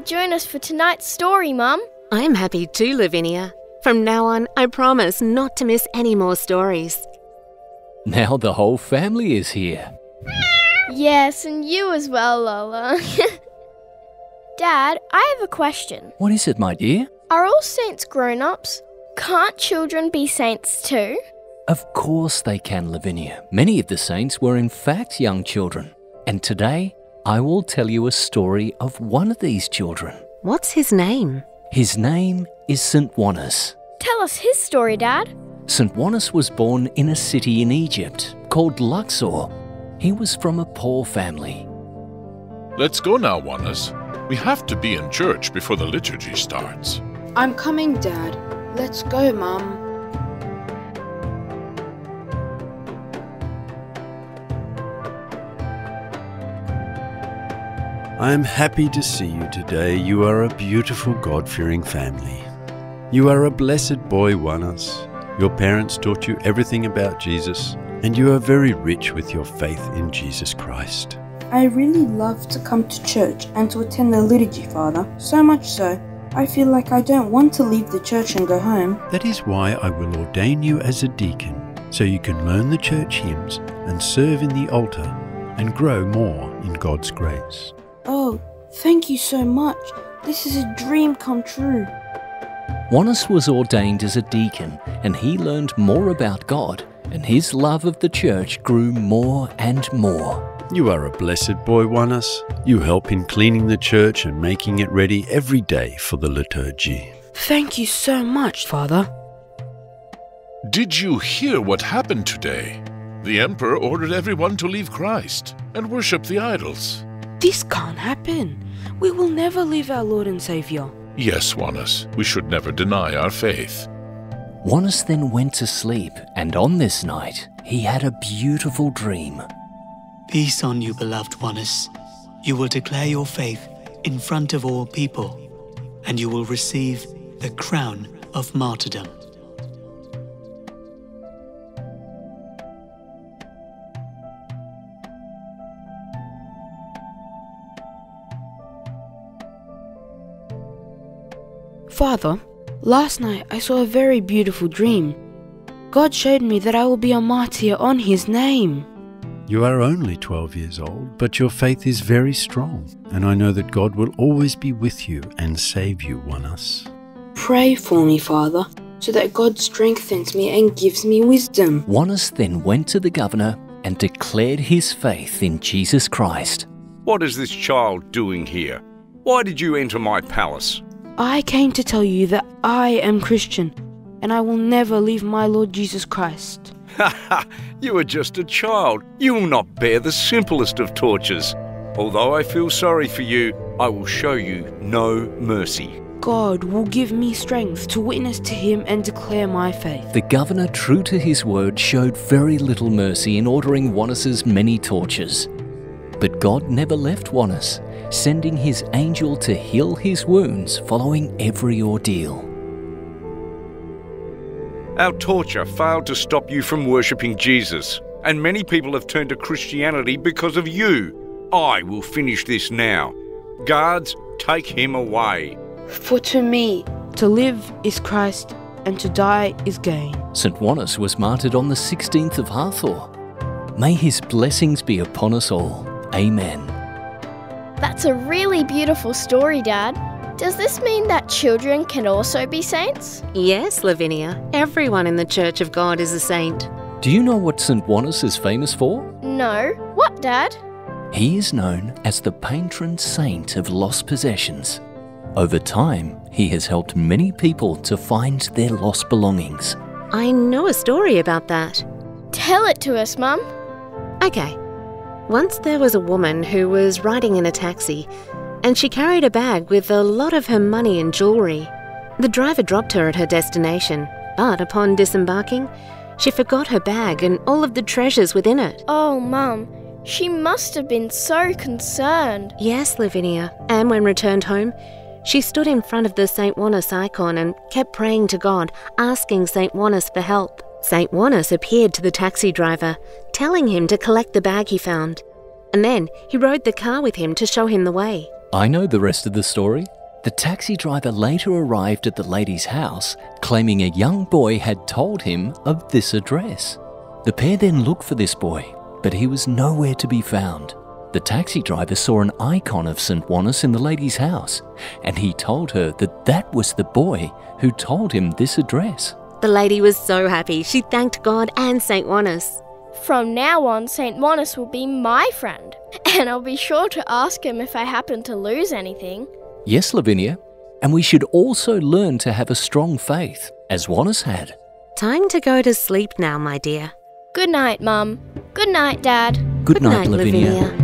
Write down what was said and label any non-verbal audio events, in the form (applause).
happy you could join us for tonight's story, Mum. I'm happy too, Lavinia. From now on, I promise not to miss any more stories. Now the whole family is here. Yes, and you as well, Lola. (laughs) Dad, I have a question. What is it, my dear? Are all saints grown ups? Can't children be saints too? Of course they can, Lavinia. Many of the saints were in fact young children. And today, I will tell you a story of one of these children. What's his name? His name is St. Wannas. Tell us his story, Dad. St. Wannas was born in a city in Egypt called Luxor. He was from a poor family. Let's go now, Wannas. We have to be in church before the liturgy starts. I'm coming, Dad. Let's go, Mum. I am happy to see you today. You are a beautiful, God fearing family. You are a blessed boy, Wannas. Your parents taught you everything about Jesus, and you are very rich with your faith in Jesus Christ. I really love to come to church and to attend the liturgy, Father. So much so, I feel like I don't want to leave the church and go home. That is why I will ordain you as a deacon, so you can learn the church hymns and serve in the altar and grow more in God's grace. Oh, thank you so much. This is a dream come true. Wannas was ordained as a deacon and he learned more about God, and his love of the church grew more and more. You are a blessed boy, Wannas. You help in cleaning the church and making it ready every day for the liturgy. Thank you so much, Father. Did you hear what happened today? The Emperor ordered everyone to leave Christ and worship the idols. This can't happen. We will never leave our Lord and Savior. Yes, Wannas, we should never deny our faith. Wannas then went to sleep, and on this night, he had a beautiful dream. Peace on you, beloved Wannas. You will declare your faith in front of all people, and you will receive the crown of martyrdom. Father, last night I saw a very beautiful dream. God showed me that I will be a martyr on His name. You are only 12 years old, but your faith is very strong, and I know that God will always be with you and save you, Wannas. Pray for me, Father, so that God strengthens me and gives me wisdom. Wannas then went to the governor and declared his faith in Jesus Christ. What is this child doing here? Why did you enter my palace? I came to tell you that I am Christian, and I will never leave my Lord Jesus Christ. (laughs) Ha ha! You are just a child. You will not bear the simplest of tortures. Although I feel sorry for you, I will show you no mercy. God will give me strength to witness to Him and declare my faith. The governor, true to his word, showed very little mercy in ordering Wannas's many tortures. But God never left Wannas, sending his angel to heal his wounds following every ordeal. Our torture failed to stop you from worshipping Jesus, and many people have turned to Christianity because of you. I will finish this now. Guards, take him away. For to me, to live is Christ, and to die is gain. St. Wannas was martyred on the 16th of Hathor. May his blessings be upon us all. Amen. That's a really beautiful story, Dad. Does this mean that children can also be saints? Yes, Lavinia. Everyone in the Church of God is a saint. Do you know what St. Wannas is famous for? No. What, Dad? He is known as the patron saint of lost possessions. Over time, he has helped many people to find their lost belongings. I know a story about that. Tell it to us, Mum. Okay. Once there was a woman who was riding in a taxi, and she carried a bag with a lot of her money and jewellery. The driver dropped her at her destination, but upon disembarking, she forgot her bag and all of the treasures within it. Oh, Mum, she must have been so concerned. Yes, Lavinia. And when returned home, she stood in front of the St. Wannas icon and kept praying to God, asking St. Wannas for help. St. Wannas appeared to the taxi driver, telling him to collect the bag he found. And then he rode the car with him to show him the way. I know the rest of the story. The taxi driver later arrived at the lady's house, claiming a young boy had told him of this address. The pair then looked for this boy, but he was nowhere to be found. The taxi driver saw an icon of St. Wannas in the lady's house, and he told her that that was the boy who told him this address. The lady was so happy. She thanked God and St. Wannas. From now on, St. Wannas will be my friend, and I'll be sure to ask him if I happen to lose anything. Yes, Lavinia, and we should also learn to have a strong faith, as Wannas had. Time to go to sleep now, my dear. Good night, Mum. Good night, Dad. Good, night, Lavinia. Lavinia.